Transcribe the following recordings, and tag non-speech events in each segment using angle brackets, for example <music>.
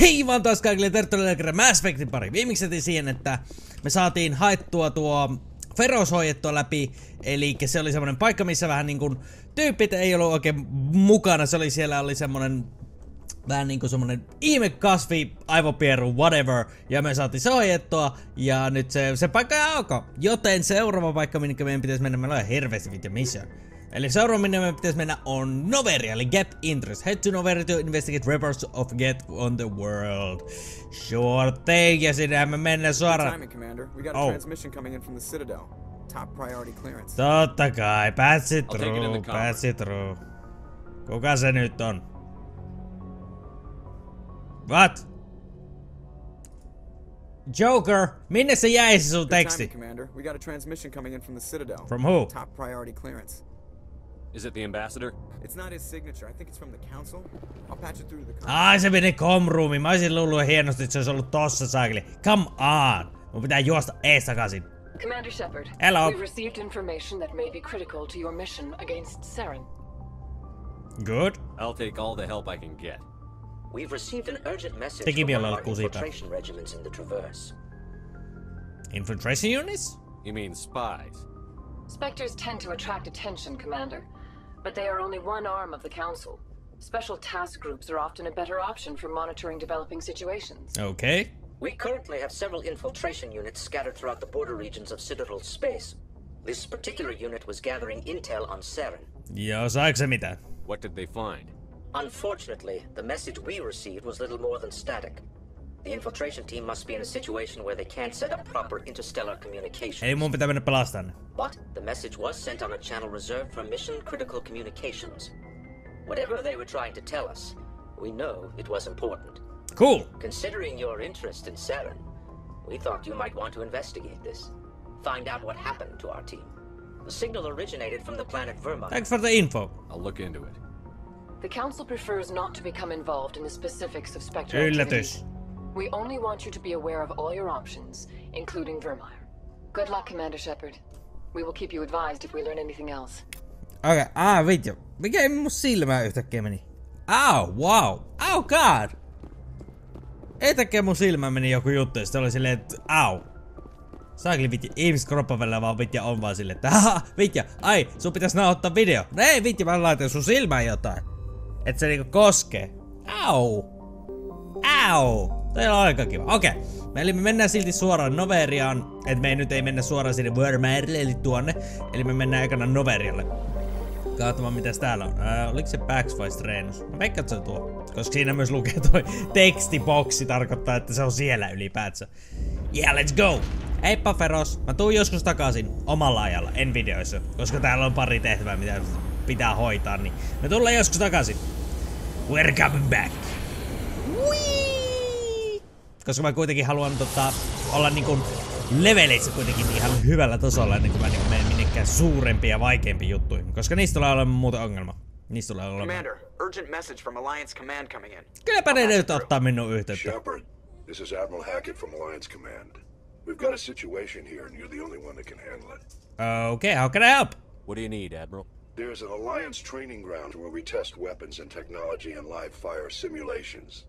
Hei vaan taas kaikille tervetuloa kerran Mass Effectin pari. Viimeksi siihen, että me saatiin haettua tuo Feros hoidettua läpi, eli se oli semmonen paikka, missä vähän niin kuin tyypit ei ollut oikein mukana, se oli siellä oli semmonen vähän niinku semmonen ihme kasvi, aivopieru, whatever, ja me saatiin se hoidettua, ja nyt se, se paikka on auko. Joten seuraava paikka, minne meidän pitäisi mennä, meillä on hirveästi video mission. Eli seuraava minne meidän pitäisi mennä on Noveria, eli Get Interest. Head to Noveria to investigate rivers of Get on the world. Sure thing, ja sinnehän me mennään suoraan. Timing, Commander. We got a Oh. transmission coming in from the Citadel. Top priority clearance. Totta kai, take it true, car. päätsi true. Kuka se nyt on? What? Joker, minne se jäi se sun teksti? timing, Commander. We got a transmission coming in from the Citadel. From who? Top priority clearance. Is it the ambassador? It's not his signature. I think it's from the Council. I'll patch it through to the com. Ai se meni comroomiin, mä olisin luullut hienosti, että se olisi ollut tossa saakeli. Come on! Mun pitää juosta ees takaisin. Commander Shepard. Hello. We've received information that may be critical to your mission against Saren. Good. I'll take all the help I can get. We've received an urgent message Teki from mieli one of olla our kusipää. infiltration regiments in the Traverse. Infiltration units? You mean spies? Spectres tend to attract attention, Commander, but they are only one arm of the Council. Special task groups are often a better option for monitoring developing situations. Okay. We currently have several infiltration units scattered throughout the border regions of Citadel space. This particular unit was gathering intel on Saren. Joo, saiko se mitään? What did they find? Unfortunately, the message we received was little more than static. The infiltration team must be in a situation where they can't set up proper interstellar communications. Eli mun pitää mennä pelastamaan ne. But the message was sent on a channel reserved for mission critical communications. Whatever they were trying to tell us, we know it was important. Cool. Considering your interest in Saren, we thought you might want to investigate this. Find out what happened to our team. The signal originated from the planet Vermont. Thanks for the info. I'll look into it. The Council prefers not to become involved in the specifics of Spectre Yllätys. activities. We only want you to be aware of all your options, including Vermeer. Good luck, Commander Shepard. We will keep you advised if we learn anything else. Okay. ah vittu. Mikä mun silmää yhtäkkiä meni? Au, wow. Au god. Yhtäkkiä mun silmään meni joku juttu ja oli silleen, että au. Saakeli vittu, ihmiskroppa välillä vaan vittu on vaan silleen, että haha, vittu, ai, sun pitäis nauhoittaa video. No ei vittu, mä laitan sun silmään jotain. Et se niinku koskee. Au. Au. Toi on aika kiva. Okei. Okay. Eli me mennään silti suoraan Noveriaan. Et me ei nyt ei mennä suoraan sinne Vermeerille, eli tuonne. Eli me mennään ekana Noverialle. Katsomaan mitäs täällä on. Ää, oliko se Pax vai Strenus? Mä veikkaan, se on tuo. Koska siinä myös lukee toi tekstiboksi, tarkoittaa, että se on siellä ylipäätänsä. Yeah, let's go! Heippa Feros, mä tuun joskus takaisin omalla ajalla, en videoissa. Koska täällä on pari tehtävää, mitä pitää hoitaa, niin me tullaan joskus takaisin. We're coming back. Whee! Koska mä kuitenkin haluan tota, olla niinku leveleissä kuitenkin ihan hyvällä tasolla ennen kuin mä niinku menen minnekään suurempiin ja vaikeimpiin juttuihin. Koska niistä tulee olemaan muuta ongelma. Niistä tulee olemaan. Commander, urgent message from Alliance Command coming in. Kylläpä ne nyt ottaa minun yhteyttä. Shepard, this is Admiral Hackett from Alliance Command. We've got a situation here, and you're the only one that can handle it. Okay, how can I help? What do you need, Admiral? There's an Alliance training ground where we test weapons and technology in live fire simulations.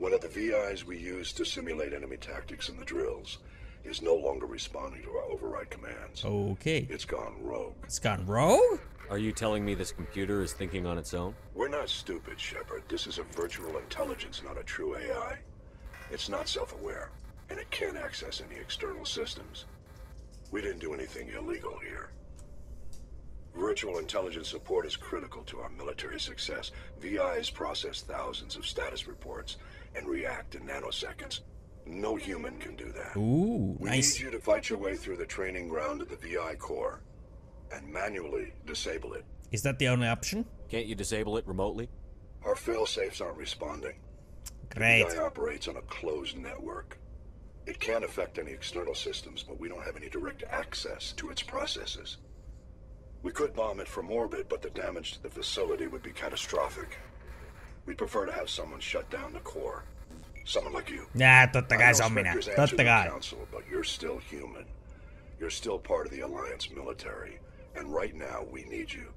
One of the VIs we use to simulate enemy tactics in the drills is no longer responding to our override commands. Okay. It's gone rogue. It's gone rogue? Are you telling me this computer is thinking on its own? We're not stupid, Shepard. This is a virtual intelligence, not a true AI. It's not self-aware, and it can't access any external systems. We didn't do anything illegal here. Virtual intelligence support is critical to our military success. VIs process thousands of status reports and react in nanoseconds. No human can do that. Ooh, we nice. need you to fight your way through the training ground of the VI core and manually disable it. Is that the only option? Can't you disable it remotely? Our failsafes aren't responding. Great. The VI operates on a closed network. It can't affect any external systems, but we don't have any direct access to its processes. We could bomb it from orbit, but the damage to the facility would be catastrophic. We'd prefer to have someone shut down the core. Someone like you. Nää, totta kai se on minä. Totta kai. Council, but you're still human. You're still part of the Alliance military, and right now we need you.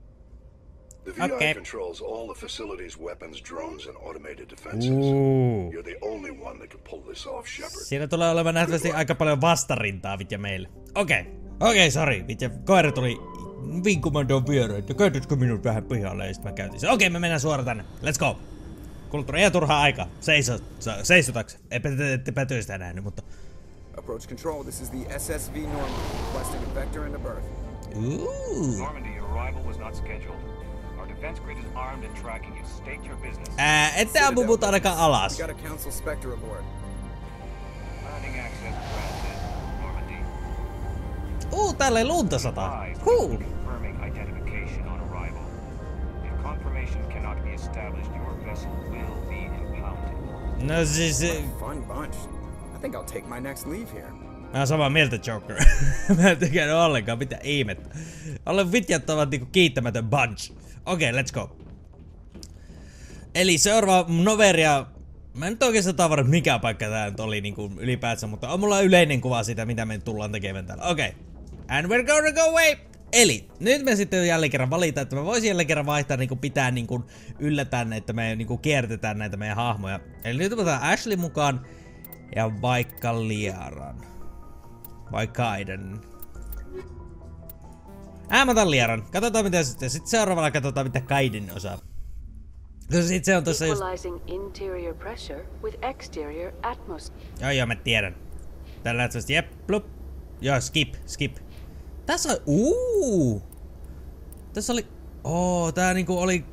The VI Okay. controls all the facility's weapons, drones, and automated defenses. Uu. You're the only one that can pull this off, Shepard. Siinä tulee olemaan nähtävästi aika paljon vastarintaa vitja meille. Okei. Okay. Okei, okay, sori. Vitja, koira tuli vinkumantoon viereen, että käytätkö minut vähän pihalle ja sit mä käytin sen. Okei, okay, me mennään suoraan tänne. Let's go. Kulttuuri ei turhaa aikaa. Seiso, seisotakse. Eipä te ette työstä nähnyt, mutta... Approach control. This is the SSV Normandy, requesting a vector and a berth. Ooh. Normandy, your arrival was not scheduled. Our defense grid is armed and tracking you. State your business. Ää, ette ammu mut ainakaan alas. We got a Council Spectre aboard. Landing access granted. Normandy. Uu, täällä ei lunta sataa. Cool. If confirmation cannot be established, your vessel will be impounded. No siis... eh, Fun bunch. I think I'll take my next leave here. Mä oon samaa mieltä Joker. <laughs> mä en tykännyt ollenkaan mitään ihmettä. Olen vitjattavan niinku kiittämätön bunch. Okei, okay, let's go. Eli seuraava noveria. Mä en nyt oikeastaan tavarannut mikä paikka tää nyt oli niinku ylipäätään, mutta on mulla yleinen kuva siitä, mitä me tullaan tekemään täällä. Okei. Okay. And we're gonna go away! Eli nyt me sitten jälleen kerran valita, että mä voisin jälleen kerran vaihtaa niinku pitää niinku yllätään, että me niinku kiertetään näitä meidän hahmoja. Eli nyt otetaan Ashley mukaan ja vaikka Liaran. Vai Kaiden. Ää, mä otan Liaran. Katsotaan mitä sitten. Sitten seuraavalla katsotaan mitä Kaiden osaa. Koska sit se on tossa just... Equalizing interior pressure with exterior atmosphere. Joo joo, mä tiedän. Tällä hetkellä, jep, plup. Joo, skip, skip. Tässä uuu. Tässä oli, oo, tää niinku oli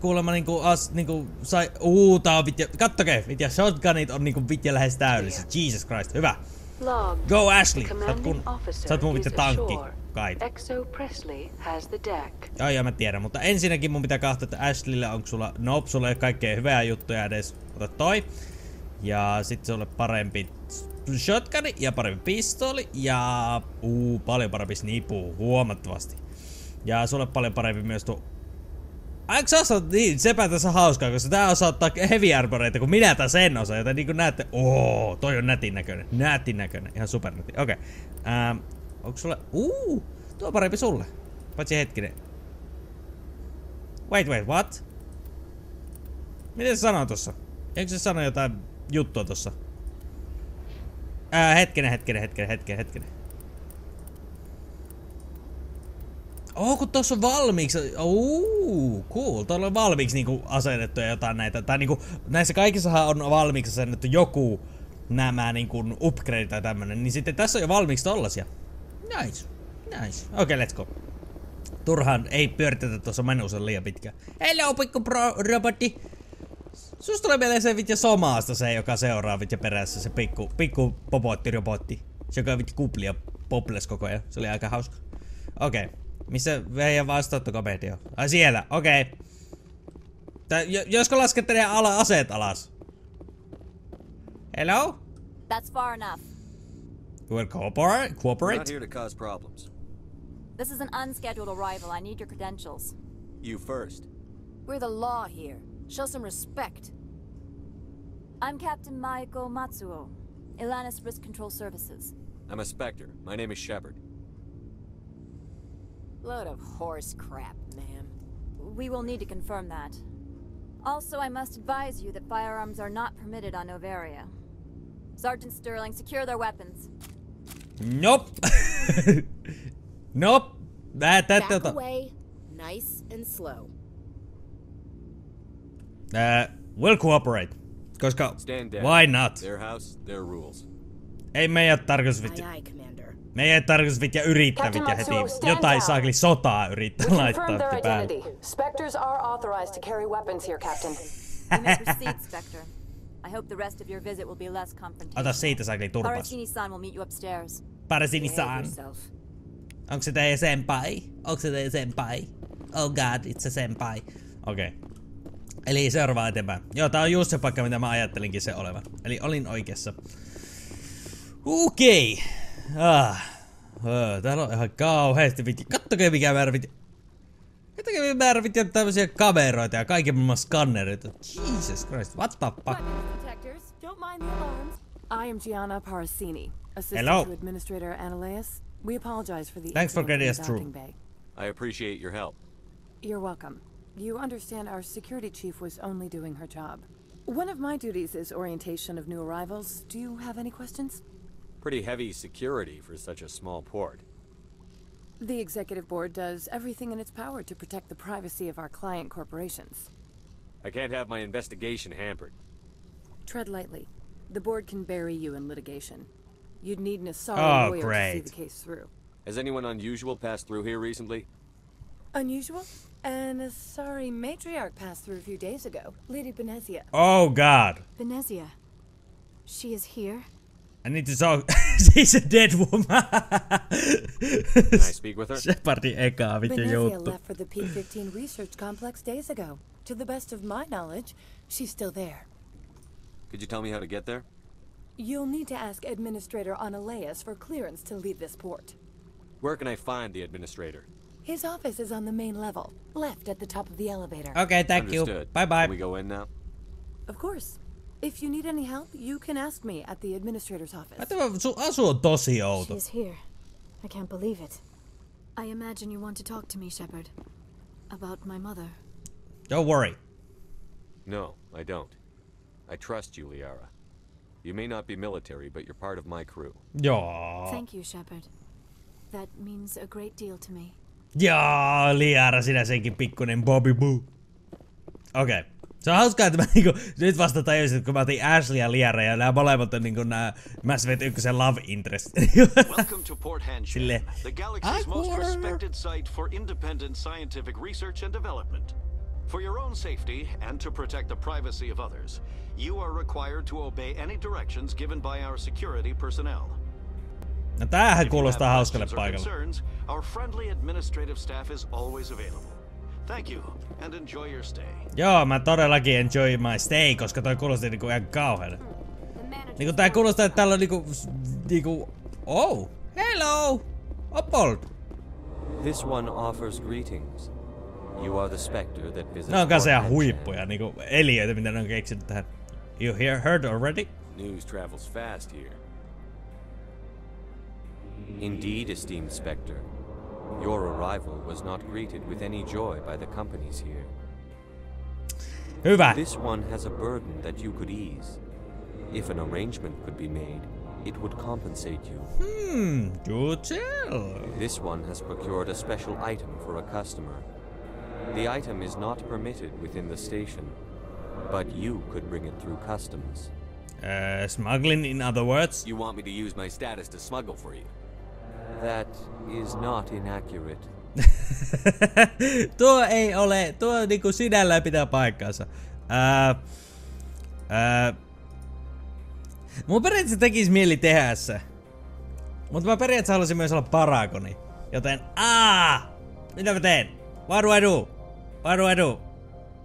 kuulemma niinku as, niinku sai, uu, tää on vitja, kattokee, vitja, shotgunit on niinku vitja lähes täydelliset. Jesus Christ, hyvä. Log. Go Ashley, sä oot kun, sä oot mun vitja tankki, kai. Exo Presley has the deck. Joo joo mä tiedän, mutta ensinnäkin mun pitää katsoa, että Ashleyllä onko sulla, nope, sulla ei ole kaikkea hyvää juttuja edes, ota toi. Ja sit sulle parempi shotguni ja parempi pistooli ja uu, paljon parempi snipu, huomattavasti. Ja sulle paljon parempi myös tuo Aiko sä osaat, niin, sepä tässä hauskaa, koska tää osaa ottaa heavy armoreita, kun minä taas en osaa, joten niinku näette, oo, toi on nätin näköinen, nätin näköinen, ihan super okei. Okay. Ähm, onko sulle, uu, tuo on parempi sulle, paitsi hetkinen. Wait, wait, what? Miten se sanoo tossa? Eikö se sano jotain juttua tossa? Ää, hetkinen, hetkinen, hetkinen, hetkinen, hetkinen. Oh, kun tossa on valmiiksi, Ooh, cool, tuolla on valmiiksi niinku asetettuja jotain näitä, tai niinku, näissä kaikissahan on valmiiksi asennettu joku nämä niinku upgrade tai tämmönen, niin sitten tässä on jo valmiiksi tollasia. Nice, nice. Okei, okay, let's go. Turhaan ei pyöritetä tuossa menussa liian pitkään. Hello, pikku pro robotti. Susta tulee mieleen se vitja somaasta se, joka seuraa vitja perässä, se pikku, pikku popotti-robotti. Se, joka vitja kuplia poples koko ajan. Se oli aika hauska. Okei. Okay. Missä meidän vastaanottokomedia on? Ai siellä, okei. Okay. Tää, jo, josko laskette ne ala, aseet alas? Hello? That's far enough. You will cooperate? We're not Cooperate? here to cause problems. This is an unscheduled arrival. I need your credentials. You first. We're the law here. Show some respect. I'm Captain Maiko Matsuo, Ilanis Risk Control Services. I'm a Spectre. My name is Shepard. Load of horse crap, ma'am. We will need to confirm that. Also, I must advise you that firearms are not permitted on Novaria. Sergeant Sterling, secure their weapons. Nope. <laughs> nope. That that Back ota. away, nice and slow. Uh, we'll cooperate. Koska Stand down. why not? Their house, their rules. Ei meidän tarkoitus Commander. Meidän ei tarkoitus vitja yrittää Captain vitja heti. Jotain down. saakeli sotaa yrittää laittaa confirmed their vitja päälle. identity. Spectres are authorized to carry weapons here, Captain. <laughs> You may proceed, Spectre. I hope the rest of your visit will be less Ota confrontational. siitä saakeli turpas. Parasini-san will meet you upstairs. Yourself. Onko se teidän senpai? Onko se teidän senpai? Oh god, it's a senpai. Okei. Okay. Eli seuraava eteenpäin. Joo, tää on just se paikka, mitä mä ajattelinkin se olevan. Eli olin oikeassa. Okei. Okay. Ah. Oh, täällä on ihan kauheesti viti. Kattokaa mikä määrä viti. Kattokaa mikä määrä viti tämmösiä kameroita ja kaiken maailman skannereita. Jesus Christ, what the fuck? I am Gianna Parasini, assistant Hello. to Administrator Ananias. We apologize for the Thanks for getting in us the through. bay. I appreciate your help. You're welcome. You understand our security chief was only doing her job. One of my duties is orientation of new arrivals. Do you have any questions? Pretty heavy security for such a small port. The executive board does everything in its power to protect the privacy of our client corporations. I can't have my investigation hampered. Tread lightly. The board can bury you in litigation. You'd need an Asari Oh, lawyer to see the case through. Has anyone unusual passed through here recently? Unusual? An uh, sorry matriarch passed through a few days ago. Lady Benezia. Oh god. Benezia. She is here? I need to talk. <laughs> She's a dead woman. Can I speak with her? Shepardin eka vittu Benezia juttu. left for the P-15 research complex days ago. To the best of my knowledge, she's still there. Could you tell me how to get there? You'll need to ask Administrator Analeas for clearance to leave this port. Where can I find the administrator? His office is on the main level, left at the top of the elevator. Okay, thank you. Understood. Bye bye. Can we go in now? Of course. If you need any help, you can ask me at the administrator's office. I sun asu on tosi outo. She is here. I can't believe it. I imagine you want to talk to me, Shepard. About my mother. Don't worry. No, I don't. I trust you, Liara. You may not be military, but you're part of my crew. Joo. Thank you, Shepard. That means a great deal to me. Joo, Liara, sinä senkin pikkunen Bobby Boo. Okei. Okay. Se on hauskaa, että mä niinku, nyt vasta tajusin, että kun mä otin Ashley ja Liara ja nämä molemmat on niinku nää Mass Effect 1 love interest. Welcome to Port Hanshan, Sille. the galaxy's most respected site for independent scientific research and development. For your own safety and to protect the privacy of others, you are required to obey any directions given by our security personnel. No tämähän kuulostaa hauskalle paikalle. concerns, our friendly administrative staff is always available. Thank you, and enjoy your stay. Joo, mä todellakin enjoy my stay, koska toi kuulosti niinku ihan kauhealle. Niinku tää kuulostaa, että täällä on niinku... Niinku... Oh! Hello! Opold! This one offers greetings. You are the specter that visits Ne on kanssa ihan huippuja, niinku eliöitä, mitä ne on keksinyt tähän. You hear, heard already? News travels fast here. Indeed, esteemed Spectre. Your arrival was not greeted with any joy by the companies here. Hyvä. This one has a burden that you could ease. If an arrangement could be made, it would compensate you. Hmm, do tell. This one has procured a special item for a customer. The item is not permitted within the station, but you could bring it through customs. Uh, smuggling in other words? You want me to use my status to smuggle for you? That is not inaccurate. <laughs> tuo ei ole, tuo niinku sinällään pitää paikkaansa. Ää, ää, mun periaatteessa tekis mieli tehdä se. Mutta mä periaatteessa haluaisin myös olla paragoni. Joten, aa, mitä mä teen? What do I do? What do I do?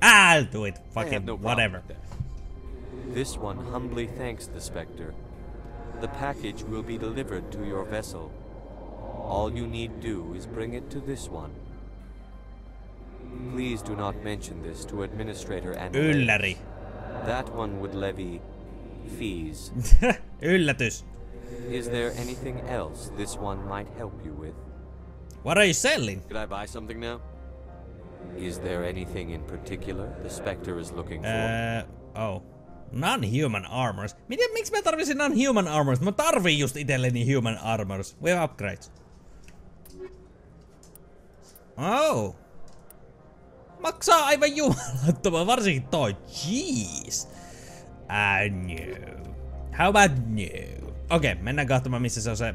I'll do it. Fucking no whatever. This one humbly thanks the Spectre. The package will be delivered to your vessel. All you need do is bring it to this one. Please do not mention this to Administrator Andreas. Ylläri. That one would levy fees. <laughs> Yllätys. Is there anything else this one might help you with? What are you selling? Could I buy something now? Is there anything in particular the Spectre is looking for? Ää, oh. Non-human armors. Miten, miksi mä tarvisin non-human armors? Mä tarvin just itselleni human armors. We have upgrades. Oh. Maksaa aivan jumalattoman, varsinkin toi. Jeez. Ah, no. How about no? Okei, okay, mennään katsomaan missä se on se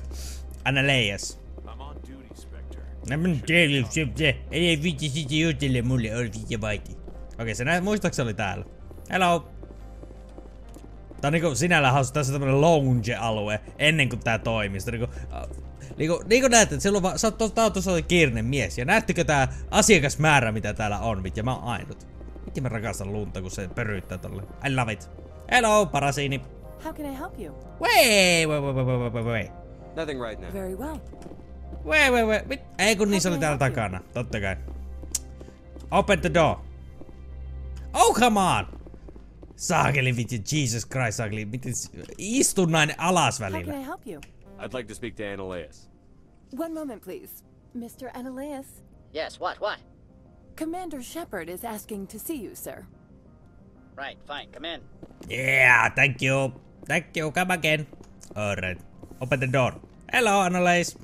Analeas. I'm on duty, Spectre. Mä menen teille, se, se, ei viitti sitten jutelle mulle, oli ja vaiti. Okei, okay, se näet, muistaakseni oli täällä. Hello. Tää on niinku sinällään hauska, tässä on tämmönen lounge-alue, ennen kuin tää toimii. Sitten niinku, äh, niinku, niinku näette, että silloin vaan, sä oot, tää on tosi kiirinen mies. Ja näettekö tää asiakasmäärä, mitä täällä on, mit, ja mä oon ainut. Miten mä rakastan lunta, kun se pöryyttää tolle. I love it. Hello, parasiini. How can I help you? Wait, wait, wait, wait, wait, wait. Nothing right now. Very well. Wait, wait, wait. Mit? Ei kun niissä oli täällä takana. Totta kai. Open the door. Oh, come on! Saakeli vitsi, Jesus Christ, saakeli. Miten istu nainen alas How can välillä? I help you? I'd like to speak to Analeas. One moment, please. Mr. Analeas, Yes, what, what? Commander Shepard is asking to see you, sir. Right, fine, come in. Yeah, thank you. Thank you, come again. Alright. Open the door. Hello, Annalise.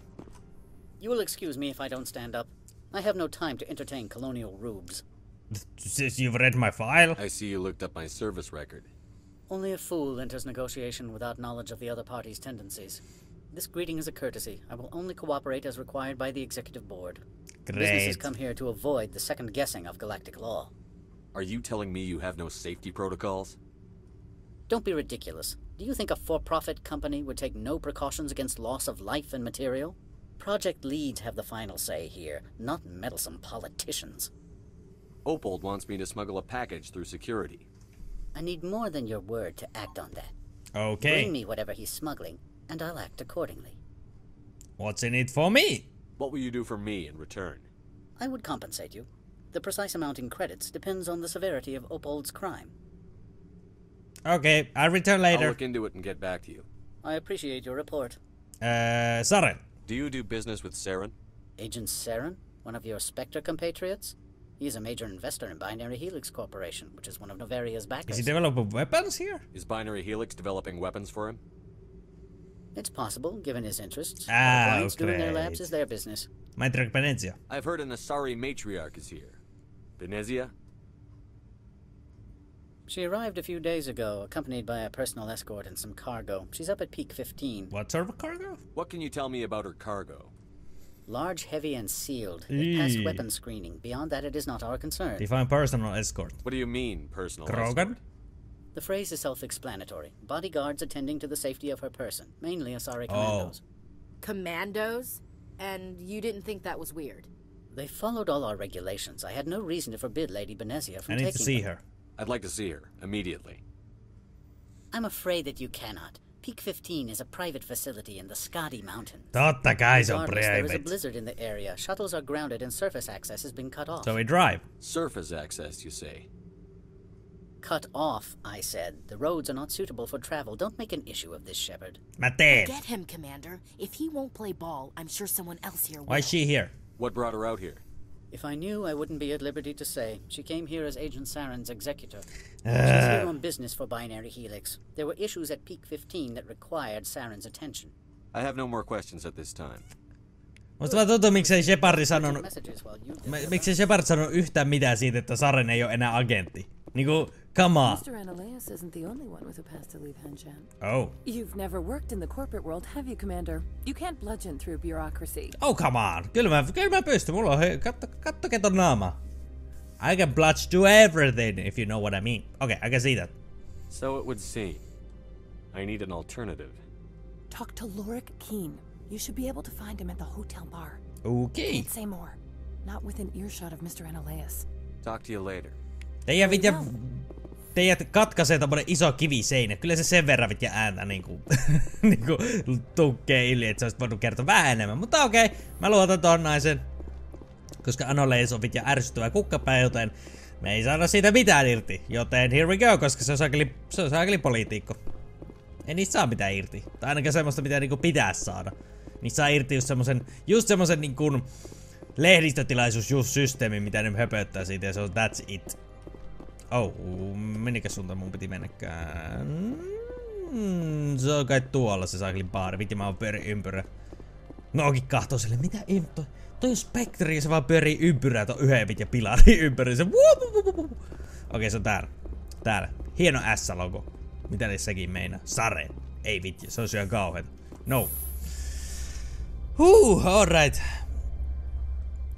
You will excuse me if I don't stand up. I have no time to entertain colonial rubes. Since you've read my file. I see you looked up my service record. Only a fool enters negotiation without knowledge of the other party's tendencies. This greeting is a courtesy. I will only cooperate as required by the executive board. Businesses Great. come here to avoid the second guessing of galactic law. Are you telling me you have no safety protocols? Don't be ridiculous. Do you think a for-profit company would take no precautions against loss of life and material? Project leads have the final say here, not meddlesome politicians. Opold wants me to smuggle a package through security. I need more than your word to act on that. Okay. Bring me whatever he's smuggling, and I'll act accordingly. What's in it for me? What will you do for me in return? I would compensate you. The precise amount in credits depends on the severity of Opold's crime. Okay, I'll return later. I'll later. look into it and get back to you. I appreciate your report. Uh, Saren. Do you do business with Saren? Agent Saren, one of your Spectre compatriots? He is a major investor in Binary Helix Corporation, which is one of Novaria's backers. Is he developing weapons here? Is Binary Helix developing weapons for him? It's possible, given his interests. Ah, the clients doing their great. labs is their business. Matriarch Venezia. I've heard an Asari matriarch is here. Venezia? She arrived a few days ago, accompanied by a personal escort and some cargo. She's up at Peak 15. What sort of cargo? What can you tell me about her cargo? Large, heavy, and sealed. It passed weapon screening. Beyond that, it is not our concern. Define personal escort. What do you mean, personal Krogan? The phrase is self-explanatory. Bodyguards attending to the safety of her person, mainly Asari Oh. commandos. Commandos? And you didn't think that was weird? They followed all our regulations. I had no reason to forbid Lady Benezia from taking I need taking to see them. her. I'd like to see her, immediately. I'm afraid that you cannot. Peak 15 is a private facility in the Scotty Mountains. Totta kai se on Regardless, there is a blizzard in the area. Shuttles are grounded and surface access has been cut off. So we drive. Surface access, you say? Cut off, I said. The roads are not suitable for travel. Don't make an issue of this, Shepard. Mä. Get him, Commander. If he won't play ball, I'm sure someone else here will. Why is she here? What brought her out here? If I knew, I wouldn't be at liberty to say. She came here as Agent Saren's executor. She's Ah. here on business for Binary Helix. There were issues at Peak 15 that required Saren's attention. I have no more questions at this time. Musta vaan tuntuu, miksei Shepardi sanonut... Messages while you M- miksei Shepard sanonut yhtään mitään siitä, että Saren ei ole enää agentti. Niinku, come on. Mr. Ananias isn't the only one with a path to leave Henshan. Oh. You've never worked in the corporate world, have you, Commander? You can't bludgeon through bureaucracy. Oh, come on. Kyllä mä, kyllä mä pystyn. Mulla on... He, katto, katto keton naama. I can bludge through everything, if you know what I mean. Okay, I can see that. So it would seem. I need an alternative. Talk to Lorik Keen. You should be able to find him at the hotel bar. Okay. Can't say more. Not within earshot of Mr. Ananias. Talk to you later. Teidän vitja... Teidät katkaisee tommonen iso kiviseinä. Kyllä se sen verran vitja ääntä niinku... <laughs> niinku tukkee yli, että sä olisit voinut kertoa vähän enemmän. Mutta okei, mä luotan ton naisen. Koska Anoleis on vitja ärsyttävä kukkapää, joten me ei saada siitä mitään irti. Joten here we go, koska se on saakeli, se on saakeli poliitikko. Ei niistä saa mitään irti. Tai ainakaan semmoista, mitä niinku pitäisi saada. Niistä saa irti just semmosen, just semmosen niinku lehdistötilaisuus just systeemi, mitä ne höpöttää siitä ja se on that's it. Oh, menikä suuntaan mun piti mennäkään? Mm, se on kai tuolla se saakeli baari. Viti mä oon pyöri ympyrä. Nookin kahtoo sille, mitä im... Toi, on Spectre ja se vaan pyörii ympyrää ton yhden ja pilari <laughs> ympäri. Se Okei, se on täällä. Täällä. Hieno S-logo. Mitä ne sekin meinaa? Sare. Ei vitsi, se on syön kauheeta. No. Huh, alright.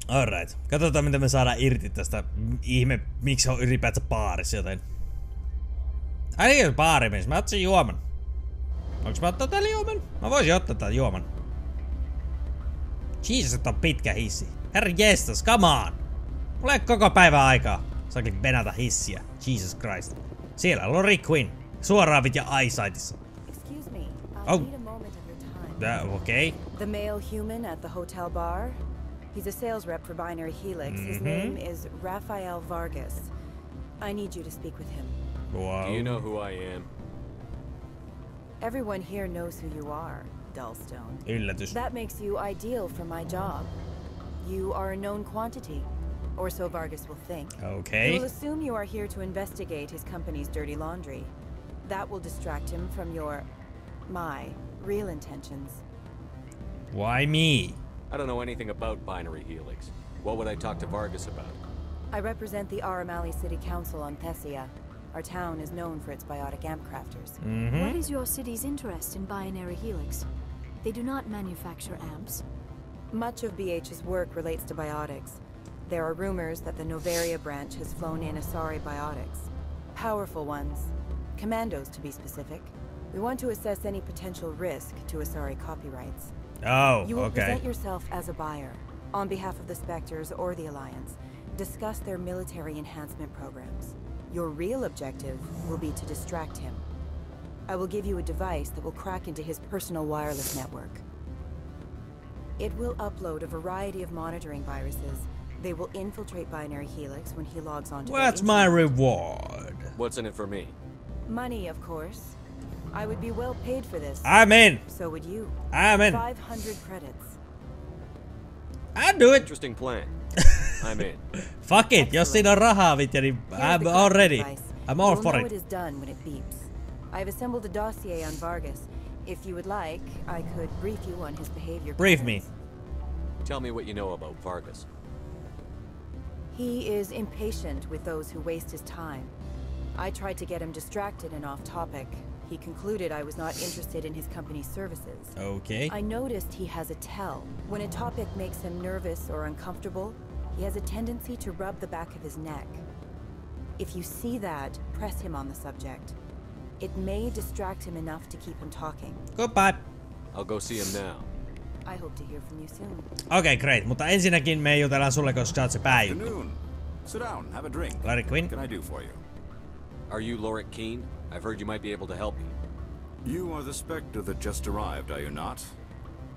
Alright. Katsotaan mitä me saadaan irti tästä ihme, miksi on ylipäätään baarissa joten. Ai on baarimies, mä otsin juoman. Onks mä ottaa täällä juoman? Mä voisin ottaa täällä juoman. Jesus, että on pitkä hissi. Herra jestas, come on! Mulla ei koko päivä aikaa. Saakin venata hissiä. Jesus Christ. Siellä on Lori Quinn. Suoraan vitja eyesightissa. Excuse me. I Oh. okei. The male human at the hotel bar? He's a sales rep for Binary Helix. His Mhm. name is Rafael Vargas. I need you to speak with him. Wow. Do you know who I am? Everyone here knows who you are, Dullstone. That makes you ideal for my job. You are a known quantity. Or so Vargas will think. Okay. He will assume you are here to investigate his company's dirty laundry. That will distract him from your... my real intentions. Why me? I don't know anything about Binary Helix. What would I talk to Vargas about? I represent the Aramali City Council on Thessia. Our town is known for its biotic amp crafters. Mm-hmm. What is your city's interest in Binary Helix? They do not manufacture amps. Much of BH's work relates to biotics. There are rumors that the Novaria branch has flown in Asari biotics. Powerful ones. Commandos, to be specific. We want to assess any potential risk to Asari copyrights. Oh, You will okay. present yourself as a buyer, on behalf of the Spectres or the Alliance. Discuss their military enhancement programs. Your real objective will be to distract him. I will give you a device that will crack into his personal wireless network. It will upload a variety of monitoring viruses. They will infiltrate Binary Helix when he logs onto their What's my reward? What's in it for me? Money, of course. I would be well paid for this. I'm in. So would you. I'm in. 500 credits. I'd do it. Interesting plan. <laughs> I'm in. Fuck it, jos siinä on rahaa vitja, niin Here's I'm the all I'm all You'll for know it. it is done when it beeps. I've assembled a dossier on Vargas. If you would like, I could brief you on his behavior. Brief me. Tell me what you know about Vargas. He is impatient with those who waste his time. I tried to get him distracted and off topic. He concluded I was not interested in his company's services. Okay. I noticed he has a tell. When a topic makes him nervous or uncomfortable, he has a tendency to rub the back of his neck. If you see that, press him on the subject. It may distract him enough to keep him talking. Goodbye. I'll go see him now. I hope to hear from you soon. Okay, great. Mutta ensinnäkin me jutellaan sulle, koska sä oot se pääjuttu. Afternoon. Sit down, have a drink. Larry Quinn. What can I do for you? Are you Lorik Keen? I've heard you might be able to help me. You are the Spectre that just arrived, are you not?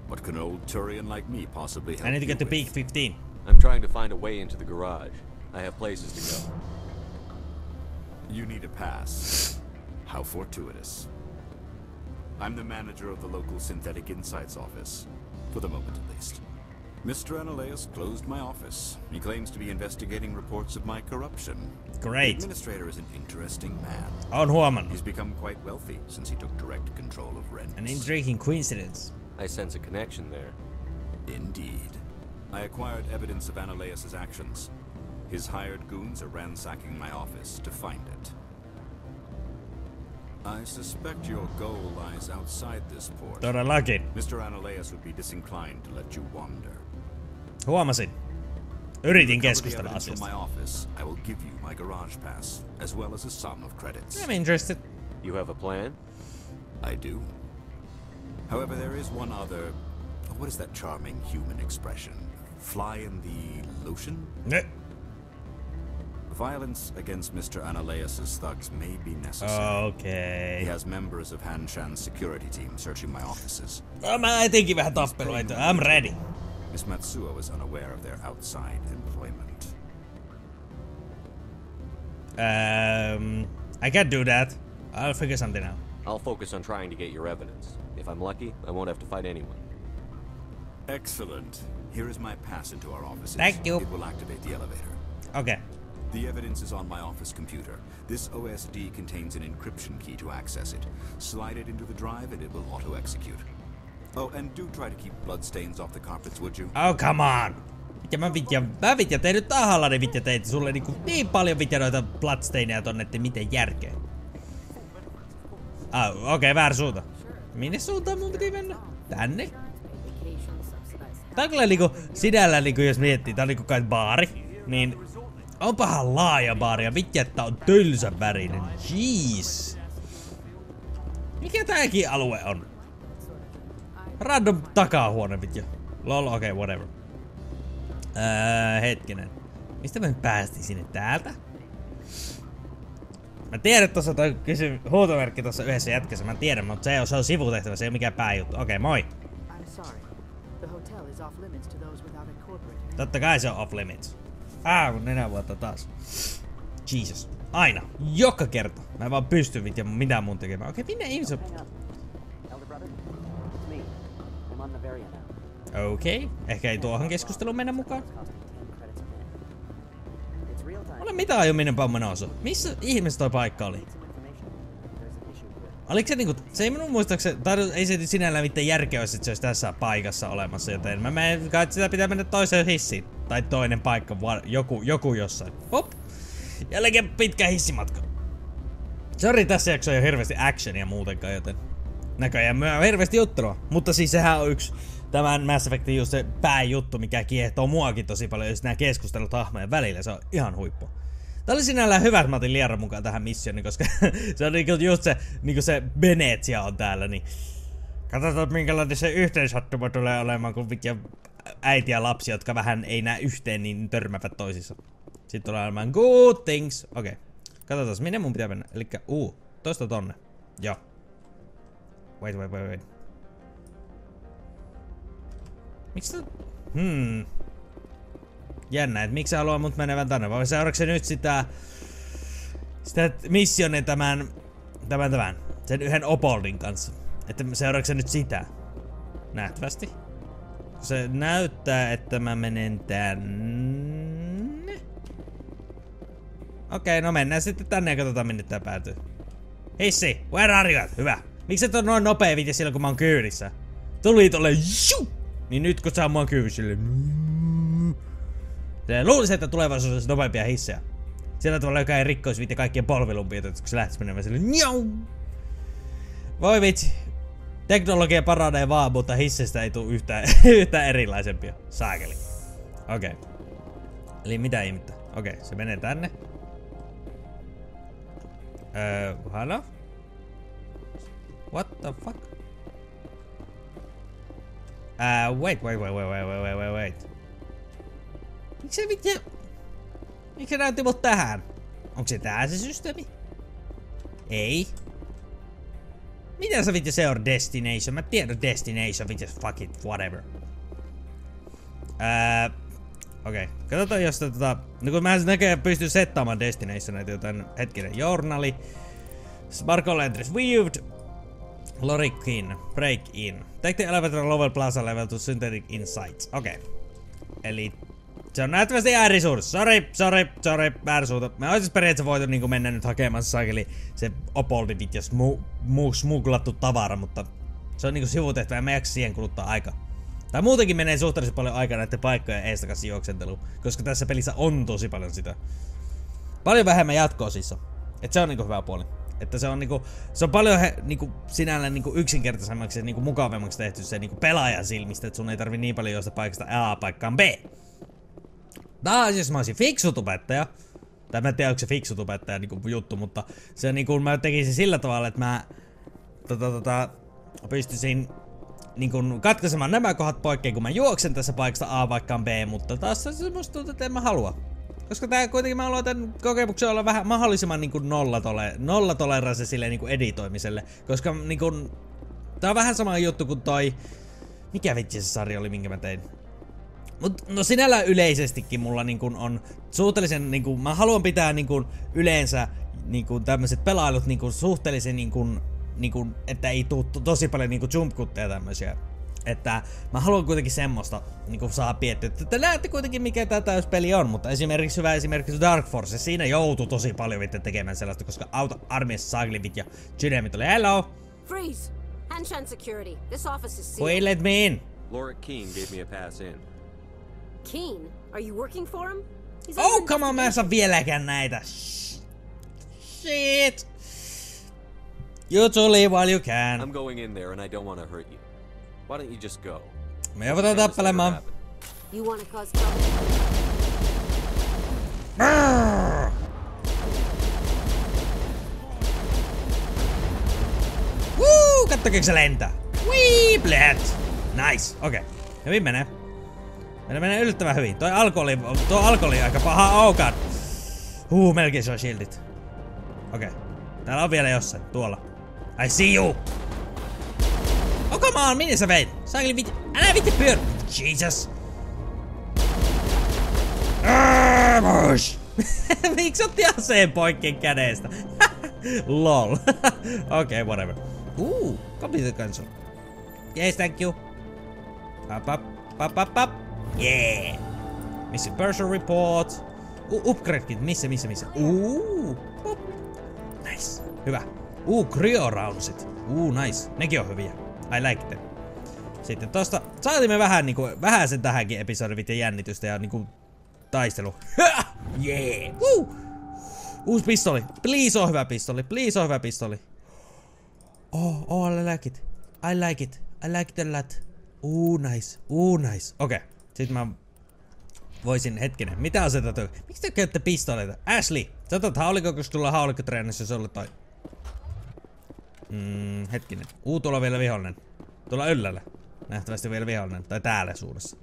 What can an old Turian like me possibly help I need to get to with? peak 15. I'm trying to find a way into the garage. I have places to go. You need a pass. How fortuitous. I'm the manager of the local Synthetic Insights office. For the moment, at least. Mr. Analeus closed my office. He claims to be investigating reports of my corruption. Great. The administrator is an interesting man. On huomannut. He's become quite wealthy since he took direct control of rent. An intriguing coincidence. I sense a connection there. Indeed. I acquired evidence of Analeus's actions. His hired goons are ransacking my office to find it. I suspect your goal lies outside this port. Don't unlock it. Mr. Analeus would be disinclined to let you wander. Huomasin. Yritin Recover the keskustella evidence from asiasta. my office. I will give you my garage pass, as well as a sum of credits. I'm interested. You have a plan? I do. However, there is one other. What is that charming human expression? Fly in the lotion? Ne. Violence against Mr. Analeus's thugs may be necessary. Okay. He has members of Hanshan's security team searching my offices. No, mä etinkin vähän tappelua. että I'm ready. Miss Matsuo was unaware of their outside employment. Um, I can't do that. I'll figure something out. I'll focus on trying to get your evidence. If I'm lucky, I won't have to fight anyone. Excellent. Here is my pass into our offices. Thank you. It will activate the elevator. Okay. The evidence is on my office computer. This OSD contains an encryption key to access it. Slide it into the drive and it will auto-execute. Oh, and do try to keep bloodstains off the carpets, would you? Oh, come on. Vitja, mä vitja, mä vitja tein nyt tahallani vitja teit sulle niinku niin paljon vitja noita bloodstaineja tonne, että miten järkeä. Ah, okei, okay, väärä suunta. Minne suuntaan mun piti mennä? Tänne? Tää on niinku sinällään niinku jos miettii, tää on niinku kai baari. Niin onpahan laaja baari ja vitja, että on tylsän värinen. Jeez. Mikä tääkin alue on? Random takahuone vitja. Lol, okei, okay, whatever. Öö, hetkinen. Mistä me päästiin sinne täältä? Mä tiedän, että tossa toi kysy huutomerkki tossa yhdessä jätkässä. Mä tiedän, mutta se on, se on sivutehtävä, se ei ole mikään pääjuttu. Okei, okay, moi. Totta kai se on off limits. Ah, kun nenä vuotta taas. Jesus. Aina. Joka kerta. Mä en vaan pysty mitään mun tekemään. Okei, okay, minne ihmiset... Okei. Okay. Ehkä ei tuohon keskusteluun mennä mukaan. Costing 10 credits a minute. Ole mitä on menossa. Missä ihmeessä toi paikka oli? Oliko se niinku, se ei minun muistaakseni, tai ei se sinällään mitään järkeä että se olisi tässä paikassa olemassa, joten mä menen, kai sitä pitää mennä toiseen hissiin. Tai toinen paikka, joku, joku jossain. Hop! Jälleen pitkä hissimatka. Sori, tässä jaksossa ei ole hirveästi actionia muutenkaan, joten näköjään myö hirveästi juttelua. Mutta siis sehän on yksi tämän Mass Effectin just se pääjuttu, mikä kiehtoo muakin tosi paljon, jos nämä keskustelut hahmojen välillä, se on ihan huippu. Tää oli sinällään hyvä, että mä otin Liara mukaan tähän missioniin, koska <laughs> se on niinku just se, niinku se Venetsia on täällä, niin Katsotaan minkälainen se yhteensattuma tulee olemaan, kun äiti ja lapsi, jotka vähän ei näe yhteen, niin törmävät toisissa. Sitten tulee olemaan good things. Okei. Okay. Katsotaan, minne mun pitää mennä. Elikkä, uu, toista tonne. Joo. Wait, wait, wait, wait. Miksi tää... Hmm. Jännä, että miksi haluaa mut menevän tänne? Vai seuraavaksi nyt sitä... Sitä missionen tämän... Tämän tämän. Sen yhden Opoldin kanssa. Että seuraavaksi nyt sitä? Nähtävästi. Se näyttää, että mä menen tänne. Okei, no mennään sitten tänne ja katsotaan minne tää päätyy. Hissi, where are you? Hyvä. Miksi et on noin nopea vite silloin kun mä oon kyydissä? Tuli tolle juu! Niin nyt kun saa mua kyydissä Luulisin, että tulevaisuudessa olisi nopeampia hissejä. Sillä tavalla, joka ei rikkoisi viitti kaikkien polvilumpia, kun se lähtisi menemään sille njau! Voi vitsi. Teknologia paranee vaan, mutta hissestä ei tule yhtään, <laughs> yhtään erilaisempia. Saakeli. Okei. Okay. Eli mitä ihmettä? Okei, okay, se menee tänne. Öö, halo? What the fuck? Uh, wait, wait, wait, wait, wait, wait, wait, wait. Miksi se vittu... Miksi se näytti mut tähän? Onko se tää se systeemi? Ei. Mitä sä vittu se on Destination? Mä tiedän Destination, vittu fuck it, whatever. Ää... Okei, okay. katsotaan jos tota... No kun mä näkee pystyn settaamaan Destinationeita, joten hetkinen. Journali. Sparkle entries viewed. Lorikin. Break in. Take the elevator level plaza level to synthetic insights. Okei. Okay. Eli se on näyttävästi äärisuudessa. Sori, sori, sori, äärisuuta. Me olisis periaatteessa voitu niinku mennä nyt hakemaan saakeli se Opoldivit ja smu, mu, smuglattu tavara, mutta se on niinku sivutehtävä ja me siihen kuluttaa aika. Tai muutenkin menee suhteellisesti paljon aikaa näiden paikkojen eestakas juoksenteluun, koska tässä pelissä on tosi paljon sitä. Paljon vähemmän jatkoa siis. Et se on niinku hyvä puoli. Että se on niinku, se on paljon he, niinku sinällään niinku yksinkertaisemmaksi ja niinku mukavemmaksi tehty se niinku pelaajan silmistä, että sun ei tarvi niin paljon josta paikasta A paikkaan B. Taas jos mä olisin fiksu tubettaja, tai mä en tiedä onko se fiksu tubettaja niinku juttu, mutta se niinku mä tekisin sillä tavalla, että mä tota, tota, pystyisin niin kun katkaisemaan nämä kohdat poikkeen, kun mä juoksen tässä paikasta A vaikka B, mutta taas se musta tuntuu, että en mä halua. Koska tää kuitenkin mä haluan tämän kokemuksen olla vähän mahdollisimman niin nollatole, nollatoleranssi sille niin editoimiselle. Koska niin kun, tää on vähän sama juttu kuin toi... Mikä vitsi se sarja oli, minkä mä tein? Mut no sinällä yleisestikin mulla niin kun on suhteellisen, niin kun, mä haluan pitää niin kun, yleensä niin kun, tämmöiset pelailut niin kun, suhteellisen niin kun, niin kun, että ei tuu tosi paljon niin jump ja tämmösiä. Että mä haluan kuitenkin semmoista niin saa piettyä. Että näette kuitenkin mikä tämä täyspeli on, mutta esimerkiksi hyvä esimerkiksi Dark Force, siinä joutuu tosi paljon vittu tekemään sellaista, koska auto armiassa Saglivit ja Jydemit oli hello! Freeze! Hanshan security. This office is sealed. Wait, let me in. Laura Keen gave me a pass in. Keen? Are you working for him? He's oh, come on, mä en saa vieläkään näitä. Shit. You to leave while you can. I'm going in there and I don't want to hurt you. Why don't you just go? Me joudutaan tappelemaan. You want to cause trouble? Woo! Kattokaa se lentää. Weeblet! Nice. Okei. Okay. Hyvin menee. Meillä menee yllättävän hyvin. Toi alkoholi, tuo alkoholi aika paha. Oh god. Huu, melkein se on shieldit. Okei. Okay. Täällä on vielä jossain. Tuolla. I see you! Come on, minne sä veit? Saakeli vitti. Älä vitti pyör... Jesus. Aamush! <laughs> Miksi otti aseen poikkeen kädestä? <laughs> Lol. <laughs> Okei, okay, whatever. Ooh, computer console. Yes, thank you. Up, up, up, up. Yeah! Missing person report. Uh, upgrade kit, missä, missä, missä? Uh, up. Nice. Hyvä. Uh, cryo roundsit. Uh, nice. Nekin on hyviä. I like them. Sitten tosta saatimme vähän niinku, vähän sen tähänkin episodin ja jännitystä ja niinku taistelu. <laughs> yeah! Woo! Uusi pistoli. Please on hyvä pistoli. Please on hyvä pistoli. Oh, oh, I like it. I like it. I like it a lot. Uu, nice. Uu, nice. Okei. Okay. Sitten mä voisin, hetkinen, mitä asetat? Miksi te käytte pistoleita? Ashley, sä otat haulikko, kun tulla haulikkotreenissä, se oli toi. Mm, hetkinen. Uu, tuolla on vielä vihollinen. Tuolla yllällä. Nähtävästi vielä vihollinen. Tai täällä suunnassa.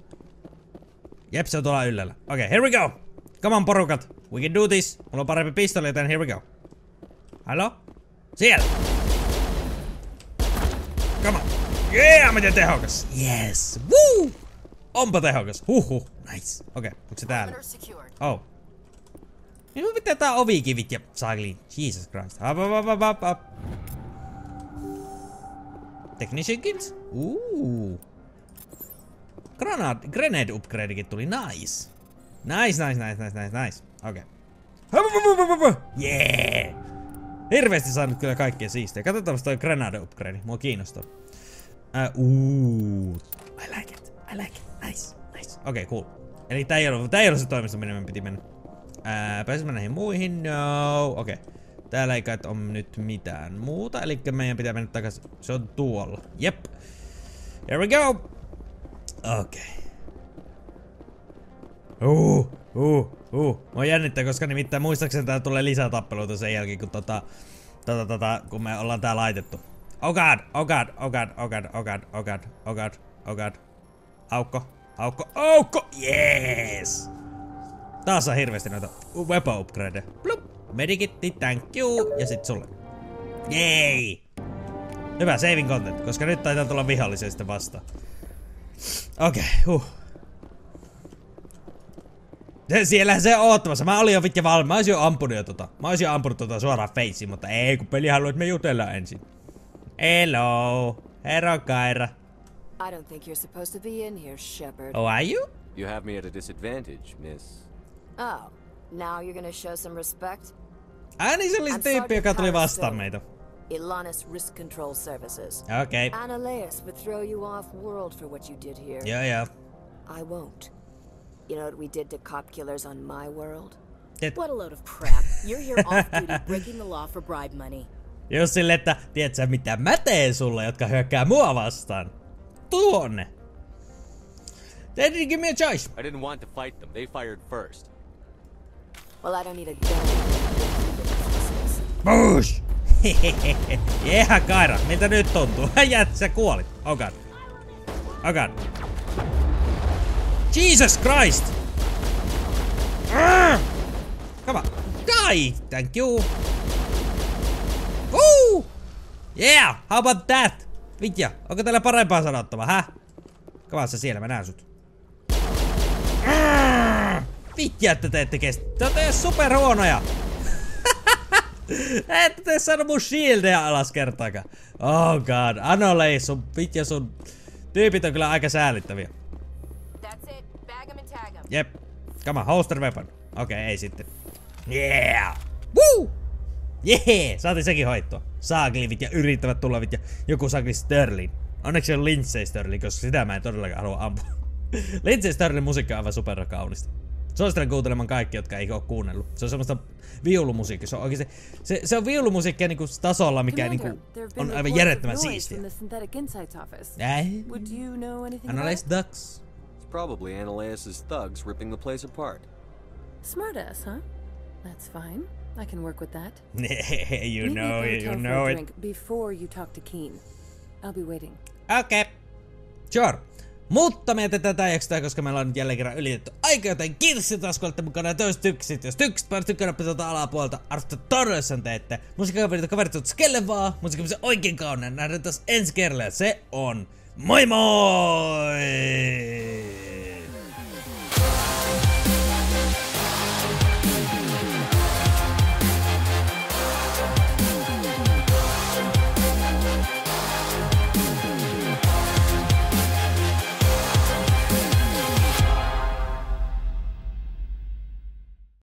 Jep, se on tuolla yllällä. Okei, okay, here we go! Come on porukat. We can do this. Mulla on parempi pistoli, joten here we go. Hallo? Siellä! Come on. Yeah, miten tehokas. Yes. Woo! Onpa tehokas. Huhhuh. Nice. Okei, okay, onko se täällä? Oh. Minun pitää tää ovikivit ja saakliin. Jesus Christ. Up, up, up, up, up. Technician kills? Ooh. Granade, grenade upgradekin tuli. Nice. Nice, nice, nice, nice, nice, nice. Okei. Okay. Yeah! Hirveesti saanut kyllä kaikkea siistiä. Katsotaan toi grenade upgrade. Mua kiinnostaa. Uh, I like it. I like it. Nice. Nice. Okei, okay, cool. Eli tää ei ollut, tää ei ollut se toimisto, minne me piti mennä. Uh, pääsimme näihin muihin. No. Okei. Okay. Täällä ei kai ole nyt mitään muuta, eli meidän pitää mennä takas. Se on tuolla. Jep. Here we go. Okei. Okay. Uh, uh, uh. Mua jännittää, koska nimittäin muistaakseni tää tulee lisää tappeluita sen jälkeen, kun tota, tota, tota, kun me ollaan tää laitettu. Oh god, oh god, oh god, oh god, oh god, oh god, oh god, oh god. Aukko, aukko, aukko, yes! Taas on hirveesti noita weapon upgrade. Plup. Medikitti, thank you, ja sit sulle. Jei! Hyvä saving content, koska nyt taitaa tulla vihollisia sitten vastaan. Okei, okay, huh. Siellä se on oottamassa. Mä olin jo vitja valmis. Mä olisin jo ampunut jo tota. Mä olisin jo ampunut tota suoraan faceen, mutta ei, kun peli haluaa, että me jutellaan ensin. Hello. Herra Kaira. I don't think you're supposed to be in here, Shepard. Oh, are you? You have me at a disadvantage, miss. Oh, now you're gonna show some respect? Ah, niin se oli se tyyppi, joka tuli vastaan meitä. Ilanis Risk Control Services. Okay. Annaleus would throw you off world for what you did here. Yeah, yeah. I won't. You know what we did to cop killers on my world? It... What a load of crap. You're here <laughs> off duty breaking the law for bribe money. Jos sille, että tiedätkö mitä mä teen sulle, jotka hyökkää mua vastaan? Tuonne. They didn't give me a choice. I didn't want to fight them. They fired first. Well, I don't need a gun. Bush! yeah, <laughs> Kaira, miltä nyt tuntuu? Jät, sä kuolit. Oh god. Oh god. Jesus Christ! Urgh! Come on. Die! Thank you! Woo! Yeah! How about that? Vitja, onko teillä parempaa sanottavaa, häh? Kavaa sä siellä, mä näen sut. Vitja, että te ette kestä. Te ootte super <laughs> ette te saanut mun shieldeja alas kertaakaan. Oh god, Anolei, sun vitja sun tyypit on kyllä aika säällittäviä. Jep. Come on, holster weapon. Okei, okay, ei sitten. Yeah! Woo! Jee! Saatiin sekin hoittua. Saaklivit ja yrittävät tulevit ja joku saakli Sterling. Onneksi on Lindsay Sterling, koska sitä mä en todellakaan halua ampua. <laughs> Lindsay Sterling musiikki on aivan superkaunista. Suosittelen kuuntelemaan kaikki, jotka ei ole kuunnellut. Se on semmoista viulumusiikkia. Se on se, se, se on viulumusiikkia niinku tasolla, mikä niinku on aivan järjettömän siistiä. Analyze ducks. It's probably Ananias's thugs ripping the place apart. Smartass, huh? That's fine. I can work with that. <laughs> you know it, you know it. Before you talk to Keen. I'll be waiting. Okay. Sure. Mutta me jätetään tää jaksoa, koska meillä on nyt jälleen kerran ylitetty aika, joten kiitos, että taas olette mukana. Ja jos tykkäsit, jos tykkäsit, paina tykkänappi tuolta alapuolta. Arvostaa todella teette. Musiikkakaverit kaverit tuot skelle vaan. Musiikka se oikein kauneen. Nähdään taas ensi kerralla. Se on moi moi!